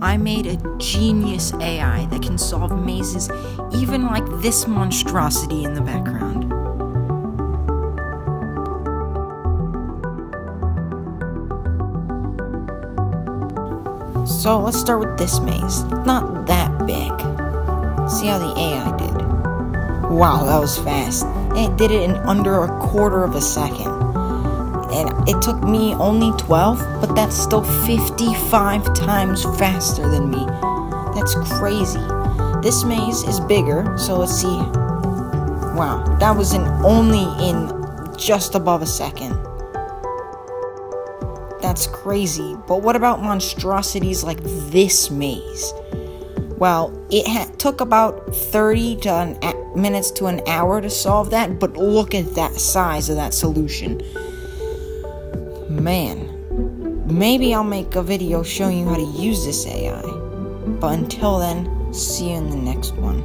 I made a genius AI that can solve mazes even like this monstrosity in the background. So let's start with this maze. Not that big. See how the AI did. Wow, that was fast. It did it in under a quarter of a second. And it took me only 12, but that's still 55 times faster than me. That's crazy. This maze is bigger, so let's see. Wow, that was in only in just above a second. That's crazy. But what about monstrosities like this maze? Well, it took about 30 to minutes to an hour to solve that, but look at that size of that solution. Man, maybe I'll make a video showing you how to use this AI. But until then, see you in the next one.